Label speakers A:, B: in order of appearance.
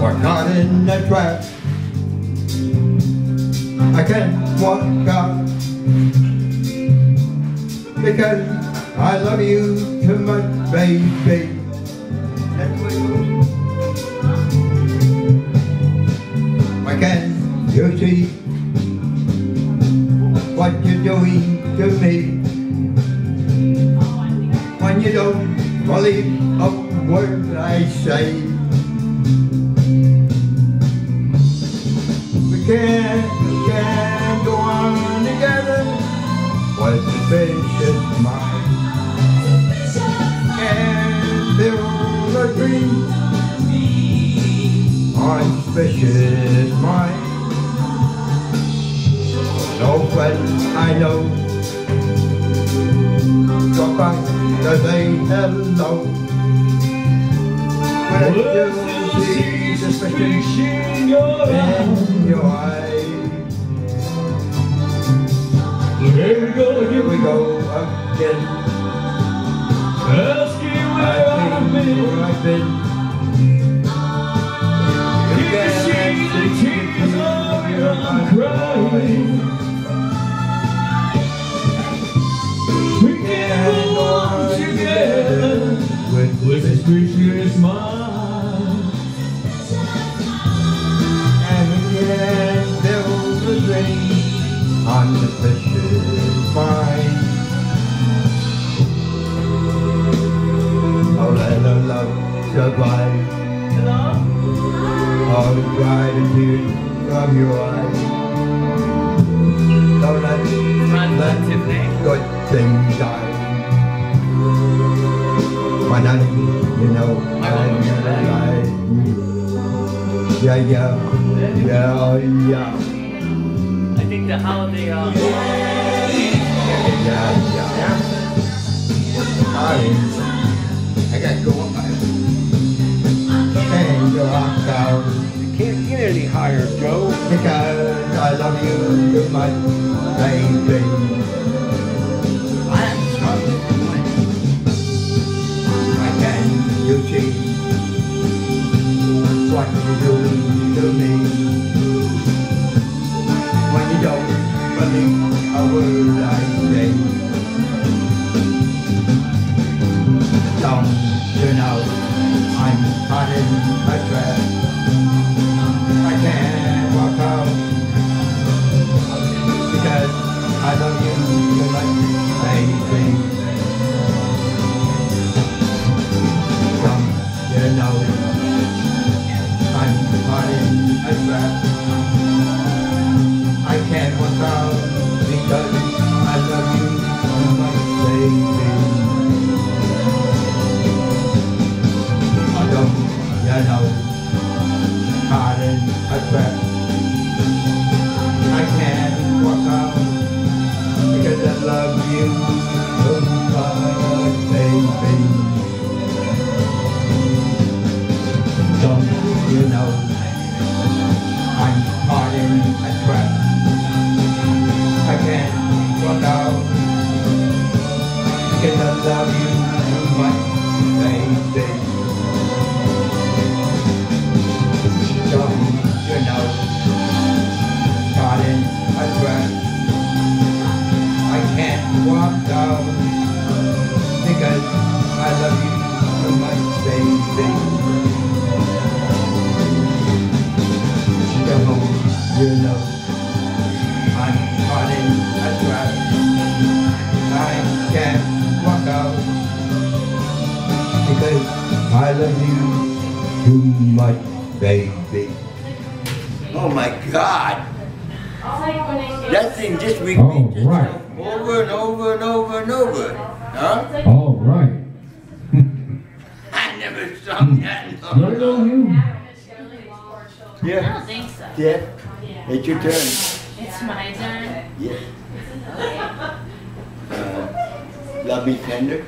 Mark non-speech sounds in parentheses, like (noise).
A: We're caught in a trap. I can't walk out because I love you too much, baby. Why can't you see what you're doing to me? Don't believe a word I say. We can't, we can't go on together. What the vicious mind can build a dream on suspicious mind. No friend I know drop by to say hello. When you see suspicion in your eye.
B: Here we go
A: Here
B: again.
A: we go again.
B: Asking where I've
A: been. where I've been. This
B: suspicious
A: and we can build a dream on the vicious mind. Oh, let the love survive. All the dry the tears from your eyes. Don't let, let good things Yeah, yeah, yeah, yeah,
C: I think the holiday, uh,
A: yeah, yeah. Darling, I gotta go up. And go rock out
D: Can't get any higher, Joe.
A: because I love you too to me? When you don't believe a word I say. Don't you know I'm caught in a trap? I can't walk out because I love you too much, baby. Don't you know I'm caught in a trap? I can't walk out because I love you so much, baby. Don't you know caught in a trap? I can't walk out because I love you so much, baby. I can't walk out because I love you too much, baby. Oh my God! That thing just repeats
D: Oh, right.
A: over and over and over and over. Huh?
D: All right. (laughs)
A: I never sung hmm. that. in
D: You wanna go, you?
C: I
A: Yeah,
C: don't think so.
A: yeah. It's your turn.
C: It's my turn.
A: Yeah love me tender?